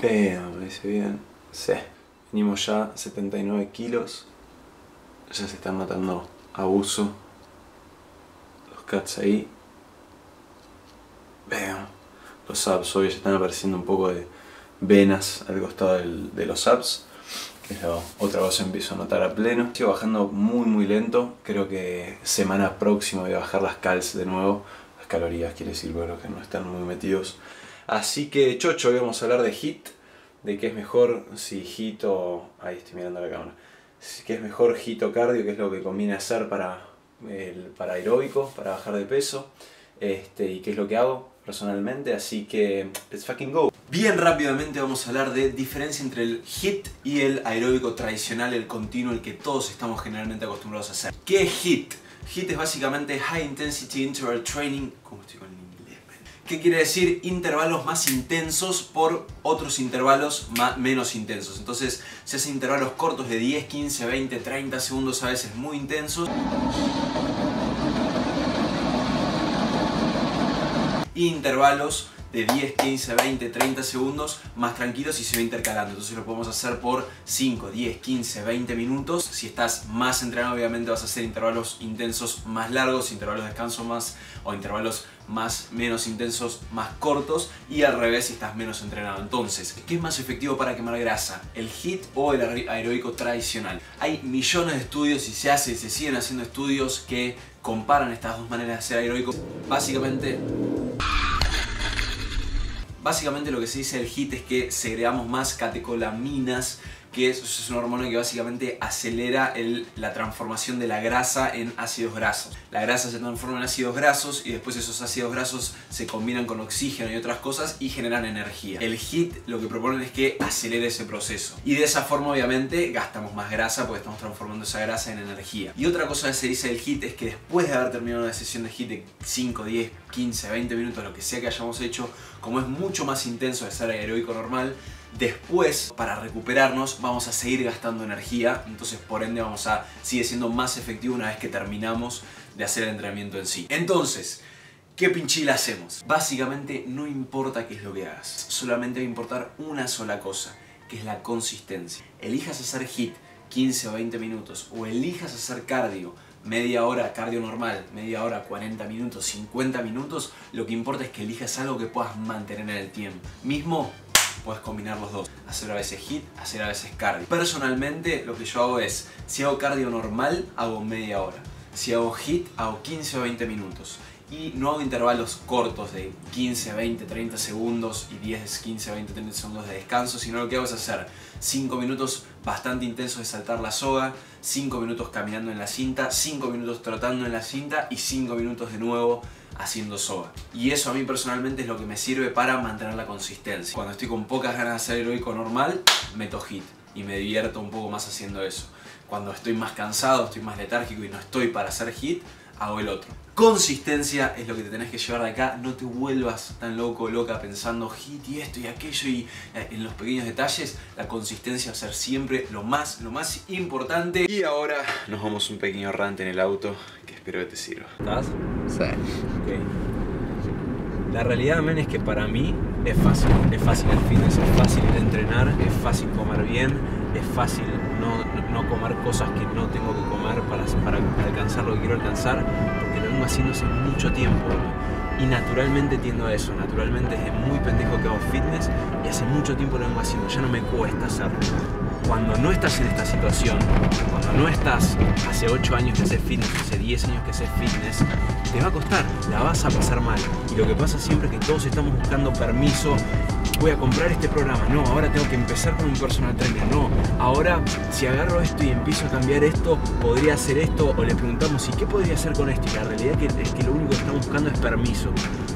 Pero, me dice bien. Sí. Venimos ya 79 kilos. Ya se están notando abuso. Los cats ahí. Veo. Los abs, hoy ya están apareciendo un poco de venas al costado del- de los abs. Que es otra cosa empiezo a notar a pleno. Estoy bajando muy muy lento. Creo que semana próxima voy a bajar las cals de nuevo. Las calorías, quiere decir, pero que no están muy metidos. Así que, chocho, hoy vamos a hablar de HIT. De qué es mejor, si HIT o... Ahí estoy mirando la cámara. ¿Qué es mejor HIT o cardio? ¿Qué es lo que conviene hacer para, el, para aeróbico, para bajar de peso? Este, y qué es lo que hago personalmente. Así que, let's fucking go. Bien rápidamente vamos a hablar de diferencia entre el HIT y el aeróbico tradicional, el continuo, el que todos estamos generalmente acostumbrados a hacer. ¿Qué es HIT? HIT es básicamente High Intensity Interval Training. ¿Cómo estoy con? ¿Qué quiere decir? Intervalos más intensos por otros intervalos ma- menos intensos. Entonces se hacen intervalos cortos de 10, 15, 20, 30 segundos, a veces muy intensos. intervalos de 10, 15, 20, 30 segundos más tranquilos y se va intercalando. Entonces lo podemos hacer por 5, 10, 15, 20 minutos. Si estás más entrenado, obviamente vas a hacer intervalos intensos más largos, intervalos de descanso más o intervalos más menos intensos más cortos y al revés si estás menos entrenado. Entonces, ¿qué es más efectivo para quemar grasa? ¿El HIIT o el aer- aeróbico tradicional? Hay millones de estudios y se hace, se siguen haciendo estudios que comparan estas dos maneras de hacer aeróbico. Básicamente Básicamente lo que se dice del HIT es que segregamos más catecolaminas, que es, es una hormona que básicamente acelera el- la transformación de la grasa en ácidos grasos. La grasa se transforma en ácidos grasos y después esos ácidos grasos se combinan con oxígeno y otras cosas y generan energía. El HIT lo que proponen es que acelere ese proceso. Y de esa forma obviamente gastamos más grasa porque estamos transformando esa grasa en energía. Y otra cosa que se dice del HIT es que después de haber terminado una sesión de HIT de 5, 10, 15, 20 minutos, lo que sea que hayamos hecho, como es mucho más intenso de ser aeróbico normal, después para recuperarnos vamos a seguir gastando energía, entonces por ende vamos a sigue siendo más efectivo una vez que terminamos de hacer el entrenamiento en sí. Entonces, ¿Qué pinchila hacemos? Básicamente no importa qué es lo que hagas, solamente va a importar una sola cosa, que es la consistencia. Elijas hacer HIT 15 o 20 minutos o elijas hacer cardio media hora, cardio normal, media hora, 40 minutos, 50 minutos, lo que importa es que elijas algo que puedas mantener en el tiempo. Mismo puedes combinar los dos, hacer a veces HIT, hacer a veces cardio. Personalmente lo que yo hago es, si hago cardio normal, hago media hora. Si hago HIT, hago 15 o 20 minutos y no hago intervalos cortos de 15, 20, 30 segundos y 10, 15, 20, 30 segundos de descanso, sino lo que hago es hacer 5 minutos bastante intensos de saltar la soga, 5 minutos caminando en la cinta, 5 minutos trotando en la cinta y 5 minutos de nuevo haciendo soga. Y eso a mí personalmente es lo que me sirve para mantener la consistencia. Cuando estoy con pocas ganas de hacer aeróbico normal, meto hit y me divierto un poco más haciendo eso. Cuando estoy más cansado, estoy más letárgico y no estoy para hacer hit, hago el otro. Consistencia es lo que te tenés que llevar de acá. No te vuelvas tan loco o loca pensando hit y esto y aquello y eh, en los pequeños detalles. La consistencia va a ser siempre lo más, lo más importante. Y ahora nos vamos un pequeño rant en el auto que espero que te sirva. ¿Estás? Sí. Ok. La realidad, men, es que para mí es fácil. Es fácil el fitness, es fácil entrenar, es fácil comer bien, es fácil no, no comer cosas que no tengo que comer para, para lo que quiero alcanzar, porque lo vengo haciendo hace mucho tiempo. Y naturalmente tiendo a eso, naturalmente desde muy pendejo que hago fitness y hace mucho tiempo lo vengo haciendo, ya no me cuesta hacerlo. Cuando no estás en esta situación, cuando no estás hace 8 años que haces fitness, hace 10 años que haces fitness, te va a costar, la vas a pasar mal. Y lo que pasa siempre es que todos estamos buscando permiso. Voy a comprar este programa, no, ahora tengo que empezar con un personal trainer, no, ahora si agarro esto y empiezo a cambiar esto, podría hacer esto, o le preguntamos, ¿y qué podría hacer con esto? Y la realidad es que lo único que estamos buscando es permiso,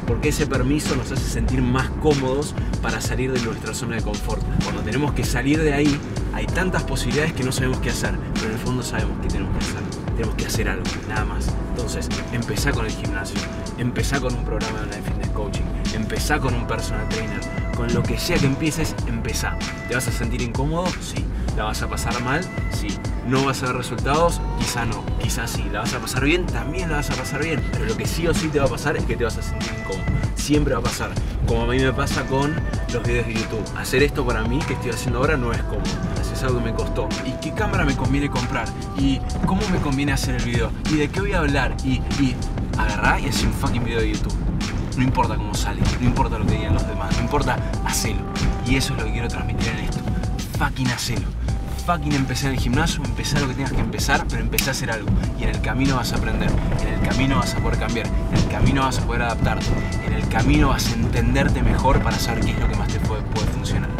porque ese permiso nos hace sentir más cómodos para salir de nuestra zona de confort. Cuando tenemos que salir de ahí, hay tantas posibilidades que no sabemos qué hacer, pero en el fondo sabemos qué tenemos que hacer. Tenemos que hacer algo, nada más. Entonces, empezá con el gimnasio, empezá con un programa de fitness coaching, empezá con un personal trainer, con lo que sea que empieces, empezá. ¿Te vas a sentir incómodo? Sí. ¿La vas a pasar mal? Sí. ¿No vas a ver resultados? Quizá no. Quizá sí. ¿La vas a pasar bien? También la vas a pasar bien. Pero lo que sí o sí te va a pasar es que te vas a sentir incómodo. Siempre va a pasar. Como a mí me pasa con los videos de YouTube. Hacer esto para mí, que estoy haciendo ahora, no es cómodo. Que me costó. ¿Y qué cámara me conviene comprar? ¿Y cómo me conviene hacer el video? ¿Y de qué voy a hablar? Y, y agarrá y hacer un fucking video de YouTube. No importa cómo sale, no importa lo que digan los demás, no importa, hacelo. Y eso es lo que quiero transmitir en esto. Fucking hacelo. Fucking empezar en el gimnasio, empezar lo que tengas que empezar, pero empezar a hacer algo. Y en el camino vas a aprender, en el camino vas a poder cambiar, en el camino vas a poder adaptarte, en el camino vas a entenderte mejor para saber qué es lo que más te puede funcionar.